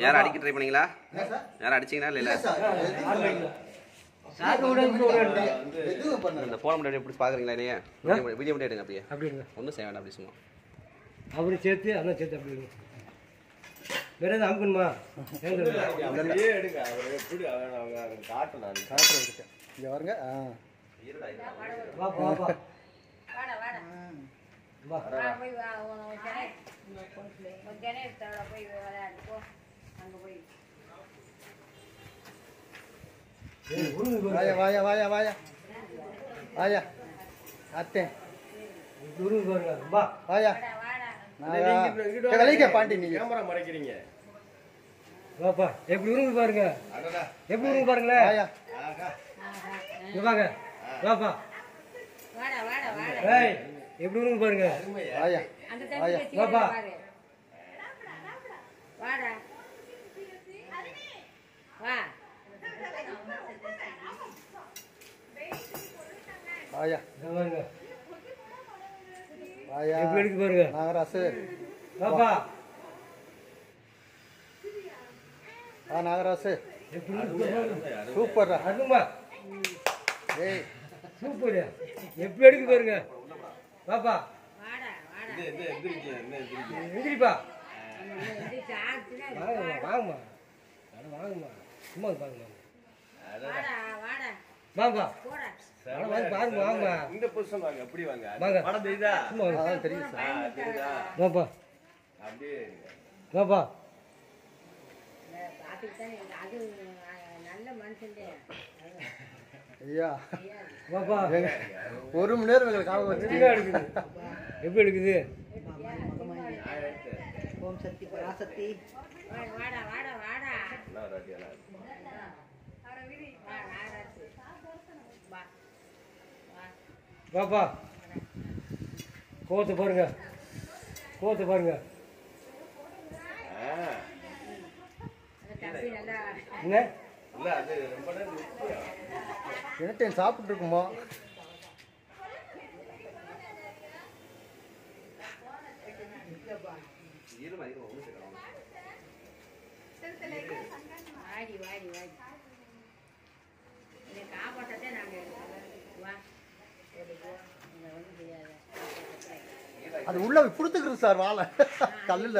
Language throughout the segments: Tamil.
யாரும் அடிக்க ட்ரை பண்ணீங்களா? யாரும் அடிச்சீங்களா இல்லை. இந்த போன மட்டும் எப்படி பார்க்குறீங்களா இல்லையா? வீடியோ மட்டும் எடுங்க அப்படியே. அப்படிங்க ஒன்றும் செய்ய வேண்டாம் அப்படி சும்மா. அவரு சேர்த்து அண்ணன் சேர்த்து அப்படிங்க வேற எதுவும் அமுக்கணுமா? காட்டுறேன். இங்க பாருங்க. ஆ. வாப்பா வாப்பா வாடா வாடா. வா. வா. போய் வா உன் உன் ஜனை உன் ஜனை எடுத்தாடா போய் விளையாடு. போ. அங்கே போய். ஏய், உருண்டு வாயா வாயா வாயா வாயா. வாயா. அத்தே. வாயா பாண்டி நீங்க. கேமரா மறைக்கிறீங்க. வாப்பா எப்படி உருண்டு பாருங்க? அடடா. எப்படி உருண்டு பாருங்களேன் வாங்க. வாப்பா. வாடா வாடா வாடா. ஏய் எப்படி உருண்டு பாருங்க. தம்பி வாப்பா. வாடா. வா. இங்க பாருங்க. எப்படி இருக்கு பாருங்க. நாகராசு. வாப்பா ஆ நாகராசு. சூப்பர்ரா. அருமா. ஏய். சூப்பர். எப்படி எடுக்கு பாருங்க. பாப்பா. எந்திரிப்பா. வாங்கம்மா. வாங்கம்மா. சும்மா பாருங்க. வாடா வாடா. வாங்கப்பா வாங்க பாருங்க வாங்கம்மா இந்த பொசிஷன் வாங்க எப்படி வாங்க. வாங்க. படம் தெரியுதா சும்மா வாங்க. அதான் தெரியும் சார். ஆ, தெரியுதா வாப்பா அப்படியே வாப்பா பார்த்துக்கிட்டானே அது அஹ், நல்ல மனுஷன் ஐயா. வாப்பா ஒரு மணி நேரம் எங்களுக்கு எப்படிங்க எடுக்குது? எப்படி எடுக்குது? ஓம் சக்தி பராசக்தி வாடா வாடா வாடா வாடா என்ன ஒரு அடி எல்லாம் வா நாகராஜு வா வா வாப்பா கோத்து பாருங்க. கோத்து பாருங்க. என்ன? இல்ல அது ரொம்ப நேரம் நிற்கும் என்ன டைம் சாப்பிட்டு இருக்குமோ வாடி வாடி வாடி என்னை காப்பாற்றத்தே நாங்கள் வா சரி, போ. இங்க ஒண்ணும் செய்யாத. அது உள்ள கொடுத்துக்கிறது சார் வாழை கல்லுல.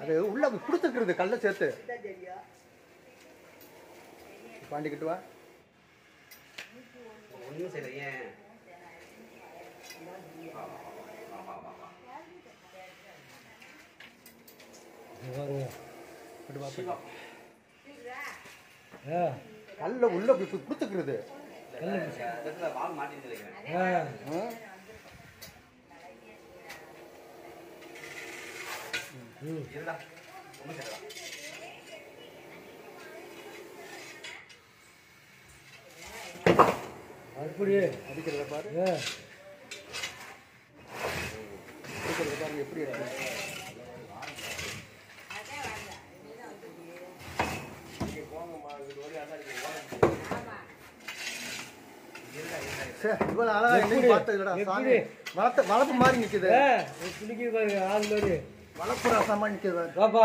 அது உள்ள கொடுத்துக்கிறது கல்லை சேர்த்து. பாண்டிக்கிட்டு வா. ஒன்றும் செய்யல ஏன் இங்க பாருங்க இப்படி வா, இப்படி வா. ஆ கல்ல உள்ள கொடுத்துக்கிறது. ஒன்றும் செய்யலாம் அப்படியே அடிக்கிறத பாரு. அடிக்கிறத பாருங்க எப்படி இருக்கு இவ்வளவு அழகா என்னையும் பார்த்தது இல்லடா சாமி. வளர்த்து வளர்ப்பு மாதிரி நிக்குது. ஆ பிடிக்குது பாருங்க ஆள் மாதிரி. வளர்ப்பு ரசமா நிக்குது பாப்பா